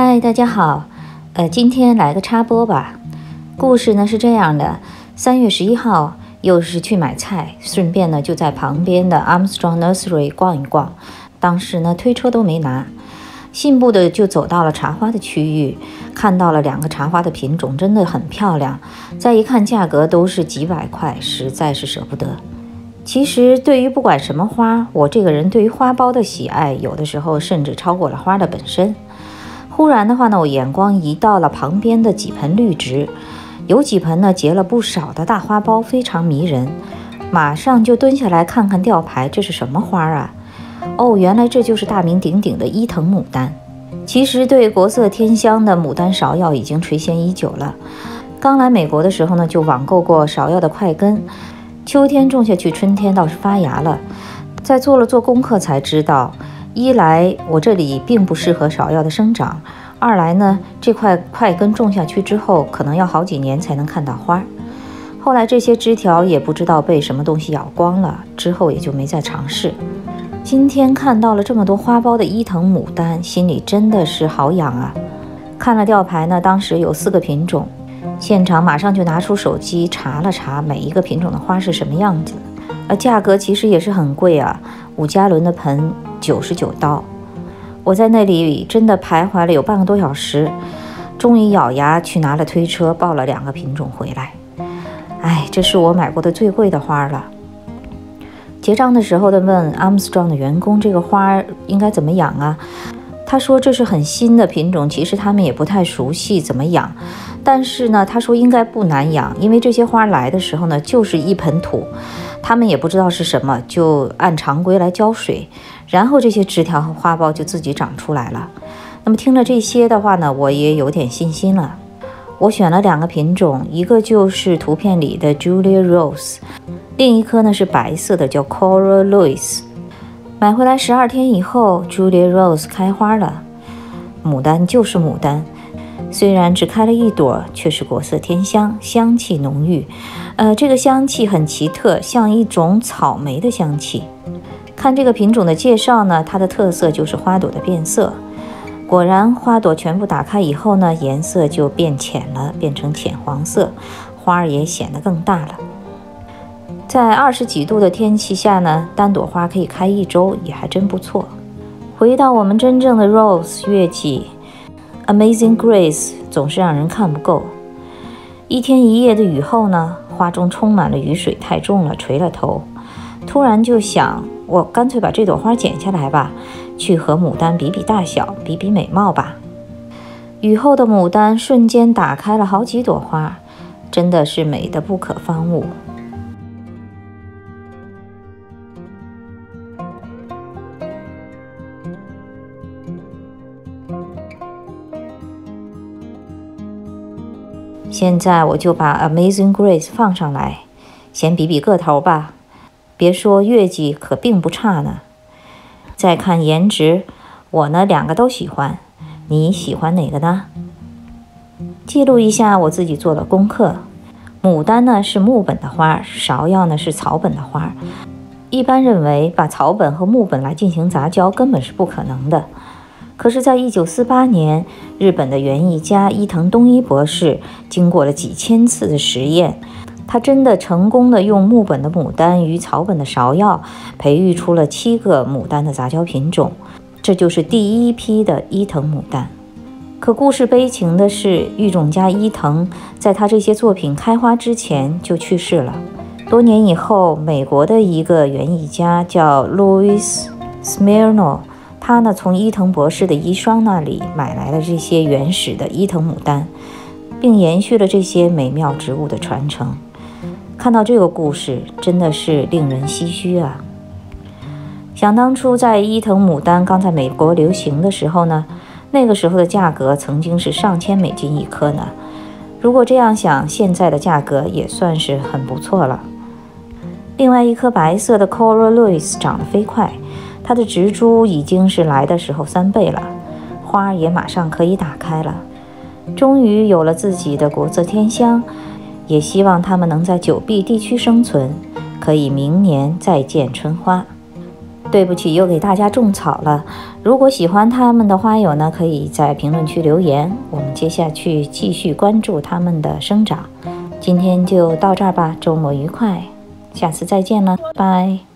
嗨，大家好，呃，今天来个插播吧。故事呢是这样的：三月十一号，又是去买菜，顺便呢就在旁边的 Armstrong Nursery 逛一逛。当时呢推车都没拿，信步的就走到了茶花的区域，看到了两个茶花的品种，真的很漂亮。再一看价格都是几百块，实在是舍不得。其实对于不管什么花，我这个人对于花苞的喜爱，有的时候甚至超过了花的本身。忽然的话呢，我眼光移到了旁边的几盆绿植，有几盆呢结了不少的大花苞，非常迷人。马上就蹲下来看看吊牌，这是什么花啊？哦，原来这就是大名鼎鼎的伊藤牡丹。其实对国色天香的牡丹芍药已经垂涎已久了。刚来美国的时候呢，就网购过芍药的块根，秋天种下去，春天倒是发芽了。在做了做功课才知道。一来我这里并不适合芍药的生长，二来呢这块块根种下去之后，可能要好几年才能看到花。后来这些枝条也不知道被什么东西咬光了，之后也就没再尝试。今天看到了这么多花苞的伊藤牡丹，心里真的是好痒啊！看了吊牌呢，当时有四个品种，现场马上就拿出手机查了查每一个品种的花是什么样子，而价格其实也是很贵啊，五加仑的盆。九十九刀，我在那里真的徘徊了有半个多小时，终于咬牙去拿了推车，抱了两个品种回来。哎，这是我买过的最贵的花了。结账的时候的问 Armstrong 的员工，这个花应该怎么养啊？他说这是很新的品种，其实他们也不太熟悉怎么养。但是呢，他说应该不难养，因为这些花来的时候呢，就是一盆土。他们也不知道是什么，就按常规来浇水，然后这些枝条和花苞就自己长出来了。那么听了这些的话呢，我也有点信心了。我选了两个品种，一个就是图片里的 Julia Rose，另一颗呢是白色的，叫 Cora Louis。买回来十二天以后，Julia Rose 开花了。牡丹就是牡丹。虽然只开了一朵，却是国色天香，香气浓郁。呃，这个香气很奇特，像一种草莓的香气。看这个品种的介绍呢，它的特色就是花朵的变色。果然，花朵全部打开以后呢，颜色就变浅了，变成浅黄色，花儿也显得更大了。在二十几度的天气下呢，单朵花可以开一周，也还真不错。回到我们真正的 rose 月季。Amazing Grace 总是让人看不够。一天一夜的雨后呢，花中充满了雨水，太重了，垂了头。突然就想，我干脆把这朵花剪下来吧，去和牡丹比比大小，比比美貌吧。雨后的牡丹瞬间打开了好几朵花，真的是美得不可方物。现在我就把 Amazing Grace 放上来，先比比个头吧。别说月季可并不差呢。再看颜值，我呢两个都喜欢，你喜欢哪个呢？记录一下我自己做的功课。牡丹呢是木本的花，芍药呢是草本的花。一般认为把草本和木本来进行杂交根本是不可能的。可是，在一九四八年，日本的园艺家伊藤东一博士经过了几千次的实验，他真的成功的用木本的牡丹与草本的芍药培育出了七个牡丹的杂交品种，这就是第一批的伊藤牡丹。可故事悲情的是，育种家伊藤在他这些作品开花之前就去世了。多年以后，美国的一个园艺家叫 Louis Smirno。他呢，从伊藤博士的遗孀那里买来了这些原始的伊藤牡丹，并延续了这些美妙植物的传承。看到这个故事，真的是令人唏嘘啊！想当初，在伊藤牡丹刚在美国流行的时候呢，那个时候的价格曾经是上千美金一颗呢。如果这样想，现在的价格也算是很不错了。另外一颗白色的 Cora Louis 长得飞快。它的植株已经是来的时候三倍了，花也马上可以打开了，终于有了自己的国色天香。也希望它们能在九壁地区生存，可以明年再见春花。对不起，又给大家种草了。如果喜欢它们的花友呢，可以在评论区留言，我们接下去继续关注它们的生长。今天就到这儿吧，周末愉快，下次再见了，拜。